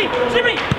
Jimmy! Jimmy!